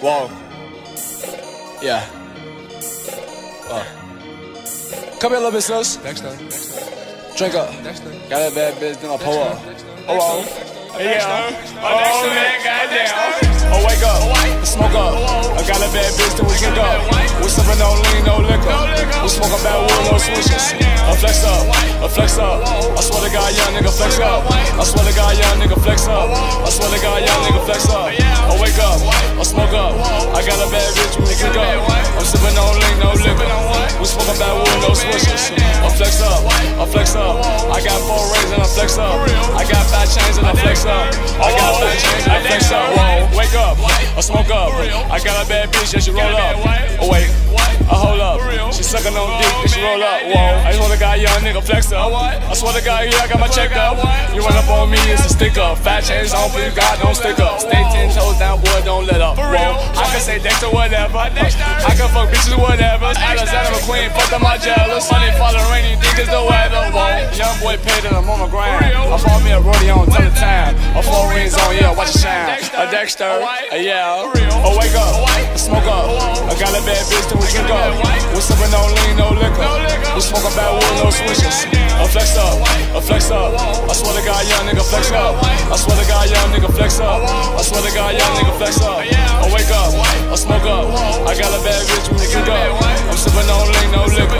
Whoa. Yeah. Uh. Come here, little bit, sis. Dexter. Drink up. Dexter. Got that bad bitch, then I pull up. Oh, oh. Yeah. Oh, Oh, man, goddamn. Oh, wake up. Smoke up. I got a bad bitch, then we drink up. We sippin' no lean, no liquor. We smoke a backwood, no swishers. I flex up. I flex up. I swear to God, young nigga flex up. I swear to God, young nigga flex up. I swear to God, young nigga flex up. I wake up. I smoke up. I got a bad bitch, we drink up. I'm sippin' no lean, no liquor. We smoke a backwood, no swishers. I flex up. I flex up. I got four rings and I flex up. I got five chains and I flex up. I got five chains and I flex up. Whoa, wake up. I smoke up. I got a bad bitch, yeah, she roll up. Oh, wait. Up. She suckin' on dick, she roll up. Whoa. I just want a guy, young nigga flex up. I swear to God, yeah, I got my check up. You run up on me, it's a stick up. Fat chains on, please God, don't stick up. Stay ten toes down, boy, don't let up. Whoa. I can say Dexter, whatever. I can fuck bitches, whatever. Alexander McQueen, fuck them, Margiela. Money falling rainy, think it's the weather. Whoa. Young boy paid and I'm on my grind. I bought me a rodeo on tell the time. A four rings on, yeah, watch it shine. A Dexter, a yeah. Oh, wake up, smoke up. I got a bad bitch, then we drink up. We sippin' no lean, no liquor. We smoke a backwood, no swishers. I flex up, I flex up. I swear to God, young nigga flex up. I swear to God, young nigga flex up. I swear to God, young nigga flex up. I wake up, I smoke up. I got a bad bitch, we drink up. I'm sippin' no lean, no liquor.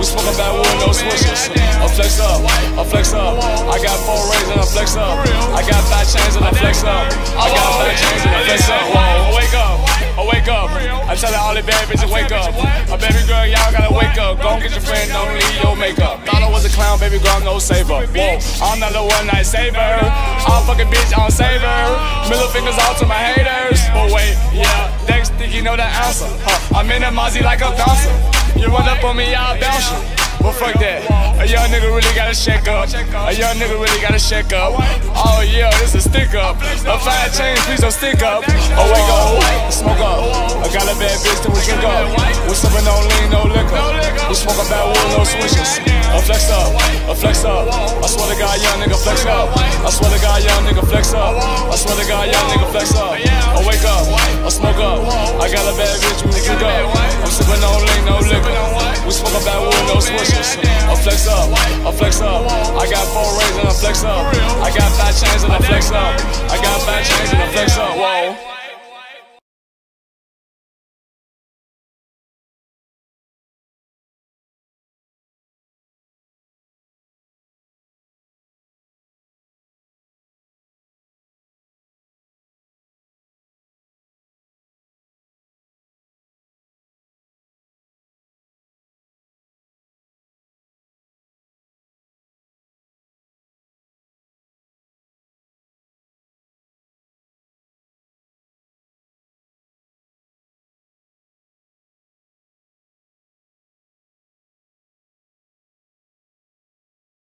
We smoke a backwood, no swishers. I flex up, I flex up. I got four rings and I flex up. I got five chains and I flex up. I got five chains and I flex up. I tell all the bad bitches wake up. A baby girl, y'all gotta wake up. Go and get your friend, don't leave your makeup. Thought I was a clown, baby girl, no saver. Whoa, I'm not the one night saver. I'm fucking bitch, I'm saver. Middle fingers out to my haters. But wait, yeah, Dex think you know the answer. Huh, I'm in a Mozzie like a bouncer. You run up on me, I'll bounce you. But fuck that. A young nigga really gotta shake up. A young nigga really gotta shake up. Oh yeah, this is stick up. A fat chain, please don't stick up. Oh wake up, smoke up. I got a bad bitch, then we drink up. We sippin' no lean, no liquor. We smoke a backwood, no swishers. I flex up, I flex up. I swear to God, young nigga flex up. I swear to God, young nigga flex up. I swear to God, young nigga flex up. I wake up, I smoke up. I got a bad bitch, we drink up. We smoke a backwood, no swishers. I flex up, I flex up. I got four rings and I flex up. I got five chains and I flex up. I got five chains and I flex up. Whoa.